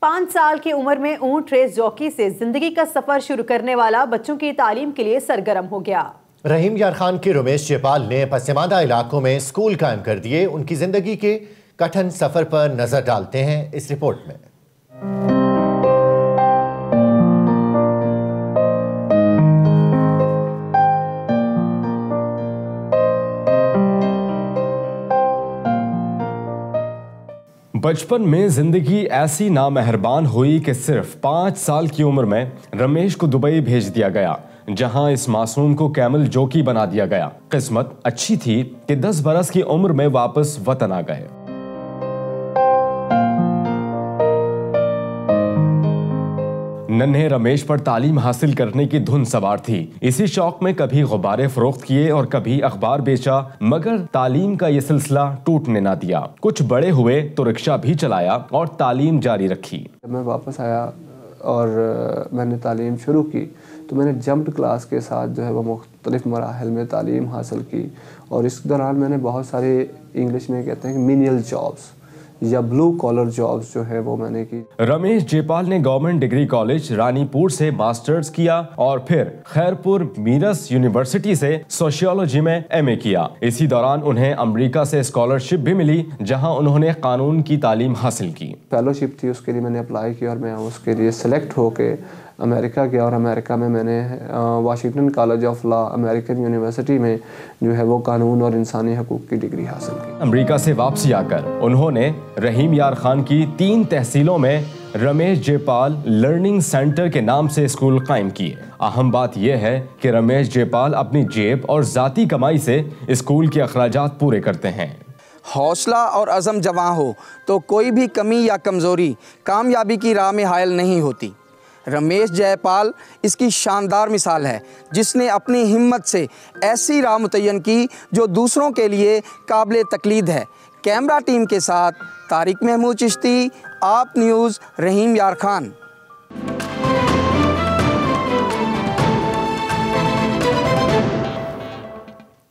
پانچ سال کی عمر میں اونٹ ریس جوکی سے زندگی کا سفر شروع کرنے والا بچوں کی تعلیم کے لیے سرگرم ہو گیا۔ رحیم یار خان کے رمیش جیپال نے پسماندہ علاقوں میں سکول قائم کر دیے۔ ان کی زندگی کے کٹھن سفر پر نظر ڈالتے ہیں اس رپورٹ میں۔ بچپن میں زندگی ایسی نامہربان ہوئی کہ صرف پانچ سال کی عمر میں رمیش کو دبئی بھیج دیا گیا، جہاں اس معصوم کو کیمل جوکی بنا دیا گیا۔ قسمت اچھی تھی کہ دس برس کی عمر میں واپس وطن آ گئے۔ ننھے رمیش پر تعلیم حاصل کرنے کی دھن سوار تھی۔ اسی شوق میں کبھی غبارے فروخت کیے اور کبھی اخبار بیچا، مگر تعلیم کا یہ سلسلہ ٹوٹنے نہ دیا۔ کچھ بڑے ہوئے تو رکشہ بھی چلایا اور تعلیم جاری رکھی۔ میں واپس آیا اور میں نے تعلیم شروع کی، تو میں نے جمپ کلاس کے ساتھ جو ہے وہ مختلف مراحل میں تعلیم حاصل کی۔ اور اس دوران میں نے بہت سارے انگلش میں کہتے ہیں کہ مینیل جابس یا بلو کالر جابز جو ہے وہ میں نے کی۔ رمیش جیپال نے گورنمنٹ ڈگری کالج رانی پور سے ماسٹرز کیا اور پھر خیرپور میرس یونیورسٹی سے سوشیولوجی میں ایم اے کیا۔ اسی دوران انہیں امریکہ سے اسکالرشپ بھی ملی جہاں انہوں نے قانون کی تعلیم حاصل کی۔ فیلوشپ تھی اس کے لیے میں نے اپلائی کیا اور میں اس کے لیے سلیکٹ ہو کے امریکہ گیا اور امریکہ میں میں نے Washington college of law American university میں جو ہے وہ قانون اور انسانی حقوق کی ڈگری حاصل کی۔ امریکہ سے واپسی آ کر انہوں نے رحیم یار خان کی تین تحصیلوں میں رمیش جے پال لرننگ سینٹر کے نام سے اسکول قائم کیے۔ اہم بات یہ ہے کہ رمیش جے پال اپنی جیب اور ذاتی کمائی سے اسکول کے اخراجات پورے کرتے ہیں۔ حوصلہ اور عزم جوان ہو تو کوئی بھی کمی یا کمزوری کامیابی کی راہ میں حائل نہیں ہوتی۔ رمیش جے پال اس کی شاندار مثال ہے، جس نے اپنی ہمت سے ایسی راہ متعین کی جو دوسروں کے لیے قابل تقلید ہے۔ کیمرہ ٹیم کے ساتھ، طارق محمود چشتی، آپ نیوز، رحیم یار خان۔